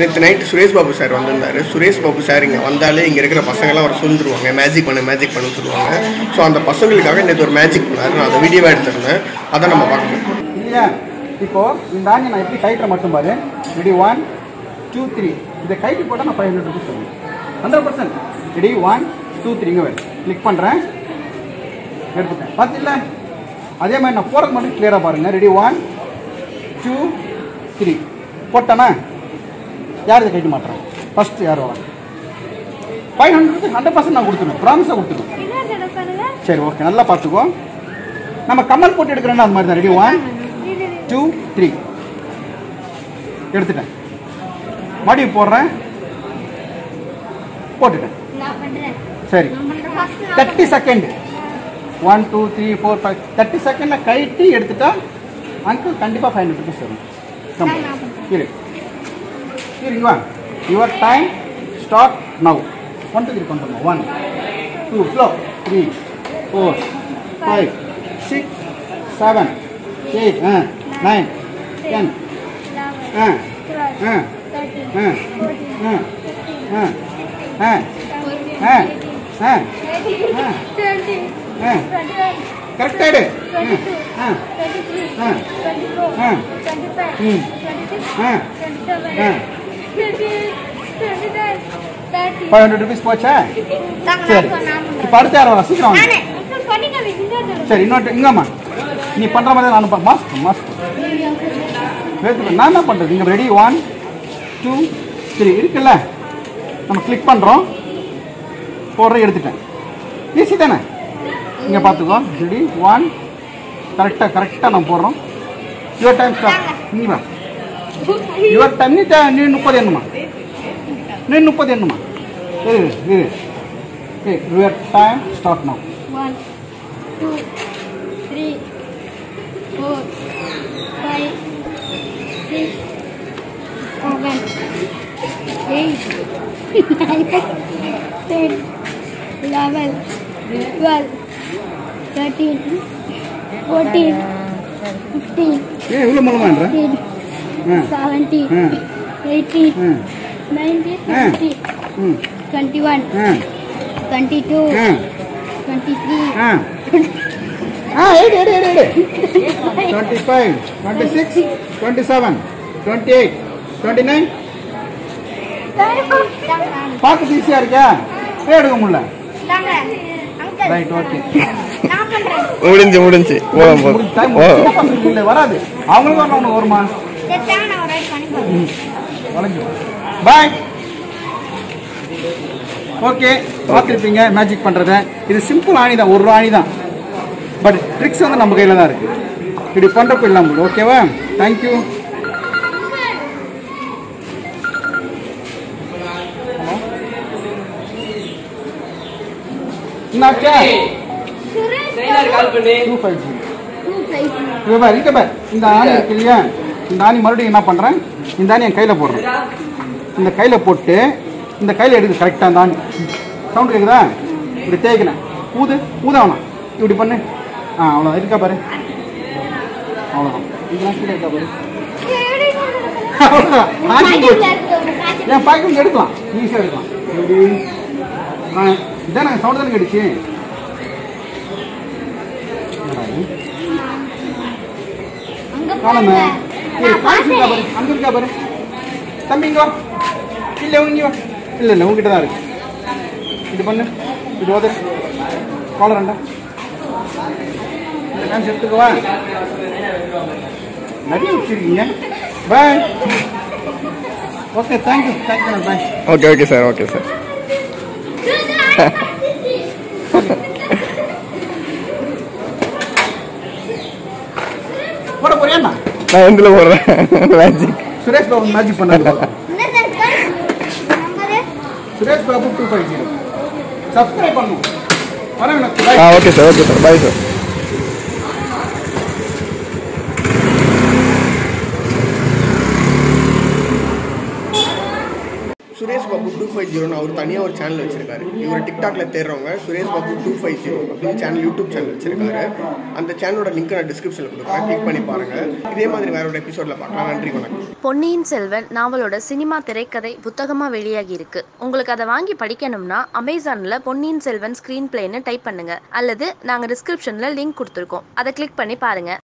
நேற்று night Suresh Babu sir வந்திருந்தார். Suresh Babu sir இங்கே வந்தாலே இங்கே இருக்கிற பசங்கள்லாம் அவர் சொல்லிருவாங்க. மேஜிக் பண்ணு மேஜிக் பண்ணு சொல்லுவாங்க. ஸோ அந்த பசங்களுக்காக நேற்று ஒரு மேஜிக் பண்ணார் நான் அதை வீடியோவாக எடுத்திருந்தேன். அதை நம்ம பார்க்கணும். இல்லையா இப்போ இந்த ஆணி நான் எப்படி கைட்டில் மட்டும் பாரு. ரெடி ஒன் டூ த்ரீ இதை கைட்டு போட்டால் நான் ஃபைவ் ஹண்ட்ரட் ருபீஸ் சொல்லுவேன் hundred percent ready one two த்ரீங்க வேறு கிளிக் பண்ணுறேன் எடுத்துட்டேன். பார்த்துல அதே மாதிரி நான் போகிறது மட்டும் கிளியராக பாருங்கள் ரெடி ஒன் டூ த்ரீ போட்டேனா யார் இதை கைட்டு மாட்டுறேன்? ஃபஸ்ட்டு யார் வரும் ஃபைவ் ஹண்ட்ரட் ஹண்ட்ரட் பர்சன்ட் நான் கொடுத்துருவேன். ப்ராமிஸாக கொடுத்துருவேன். சரி ஓகே நல்லா பார்த்துக்கோ. நம்ம கம்மல் போட்டு எடுக்கிறோன்னா அது மாதிரி தான் ரெடி ஒன் டூ த்ரீ எடுத்துட்டேன். மறுபடியும் போடுறேன். போட்டுட்டேன். சரி. Thirty second one two three four five thirty செகண்டில் கைட்டி எடுத்துட்டா அங்கிள் கண்டிப்பாக ஃபைவ் ஹண்ட்ரட் ருபீஸ் வரும் கம் நான் நான் பண்றேன். இரு இரு இங்க வா your time start now one two three பண்ணுறோம் one two slow three four five six seven eight ஆ நைன் டென் ஆ ஆ ஆ ஆ ஆ ஆ ஆ ஆ ஆ கரெக்ட் ஆயிடு ஆ ஆ ஆ ஆ ம் ஆ ஆ ஃபைவ் ஹண்ட்ரட் ருபீஸ் போச்சா? சரி. இப்போ அடுத்த யார் வரா சீக்கிரம் சரி இன்னொரு இங்கம்மா. நீ பண்ணுற மாதிரி நான் மாஸ்க் மாஸ்க் வேத்து நான் என்ன பண்ணுறது இங்கே ரெடி ஒன் டூ த்ரீ இருக்குல்ல? நம்ம கிளிக் பண்ணுறோம் போடுற எடுத்துட்டேன். ஈஸி தானே? இங்கே பார்த்துக்கோ. ரெடி ஒன் கரெக்டாக கரெக்டாக நம்ம போடுறோம். யுவர் டைம் ஸ்டார்ட் இங்கே ಇವಾಗ ತನ್ನಿದ್ದ ನೀನು ನುಪ್ಪದೇನಮ್ಮ ನೀನು ನುಪ್ಪದೇನಮ್ಮ ಇದೆ ಇದೆ your time start now one two three four five six seven eight nine ten eleven twelve thirteen fourteen fifteen ಏ ಹುಲ್ಲ ಮಲಮಾನ್ರಾ seventy eighty ninety twenty twenty one twenty two twenty three twenty five twenty six twenty seven twenty eight twenty nine பார்க்க ஈஸியாக இருக்கா? எடுக்க முடியல. Right okay முடிஞ்சு முடிஞ்சு. வராது. அவங்களுக்கும் ஒரு மாதம் பாய் ஓகே பார்த்துருப்பீங்க மேஜிக் பண்ணுறத இது சிம்பிள் ஆணி தான் ஒரு ஆணி தான் பட் ட்ரிக்ஸ் வந்து நம்ம கையில் தான் இருக்குது இப்படி பண்ணுறப்ப இல்லாமல் ஓகேவா தேங்க்யூ என்னாச்சா டூ ஃபைவ் பாரு. இந்த ஆணி இருக்கு இல்லையா? இந்த ஆணி மறுபடியும் என்ன பண்றேன்? இந்த ஆணி என் கையில போடுறேன். இந்த கையில போட்டு இந்த கையில எடுக்குது கரெக்டா அந்த ஆணி. சவுண்ட் கேக்குதா? இப்படி தேய்க்கிறேன் ஊது ஊத வேணாம் இப்படி பண்ணு. ஆ அவ்வளோ இருக்கா பாரு. அவ்வளோதான் இதெல்லாம் கீழே இருக்கா பாரு. என் பாக்கெட் எடுக்கலாம். ஈஸியாக எடுக்கலாம். இதான் நாங்கள் சவுண்ட் தானே கிடைச்சு காணுமே. அங்க இருக்கா பாரு தம்பி இங்க வா. இல்ல இங்க வா. இல்ல இல்ல உங்ககிட்ட தான் இருக்கு. இது பண்ணு இது ஓது காலர் ரெண்டா. இந்த காமிச்சு எடுத்துக்கவா நிறைய வச்சிருக்கீங்க. Bye okay thank you thank you bye okay okay sir okay sir போட போறியா நான் எந்தில் போடுறேன். மேஜிக் சுரேஷ் பாபு மேஜிக் பண்ணாரு Suresh Babu two five zero subscribe பண்ணும். Okay sir okay sir bye sir Suresh Babu two five ஜீரோன்னு அவர் தனியாக ஒரு சேனல் வச்சிருக்காரு. இவர் டிக்டாக்ல தேடுறவங்க Suresh Babu two five zero அப்படின்னு சேனல் யூடியூப் சேனல் வச்சிருக்காரு. அந்த சேனலோட லிங்க் நான் டிஸ்கிரிப்ஷனில் கொடுக்குறேன். கிளிக் பண்ணி பாருங்க. இதே மாதிரி வேற ஒரு எபிசோட்ல பார்க்கலாம். நன்றி வணக்கம். பொன்னியின் செல்வன் நாவலோட சினிமா திரைக்கதை புத்தகமாக வெளியாகி இருக்கு. உங்களுக்கு அதை வாங்கி படிக்கணும்னா அமேசானில் பொன்னியின் செல்வன் ஸ்க்ரீன் பிளேன்னு டைப் பண்ணுங்க. அல்லது நாங்கள் டிஸ்கிரிப்ஷனில் லிங்க் கொடுத்துருக்கோம். அதை கிளிக் பண்ணி பாருங்க.